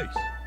Nice.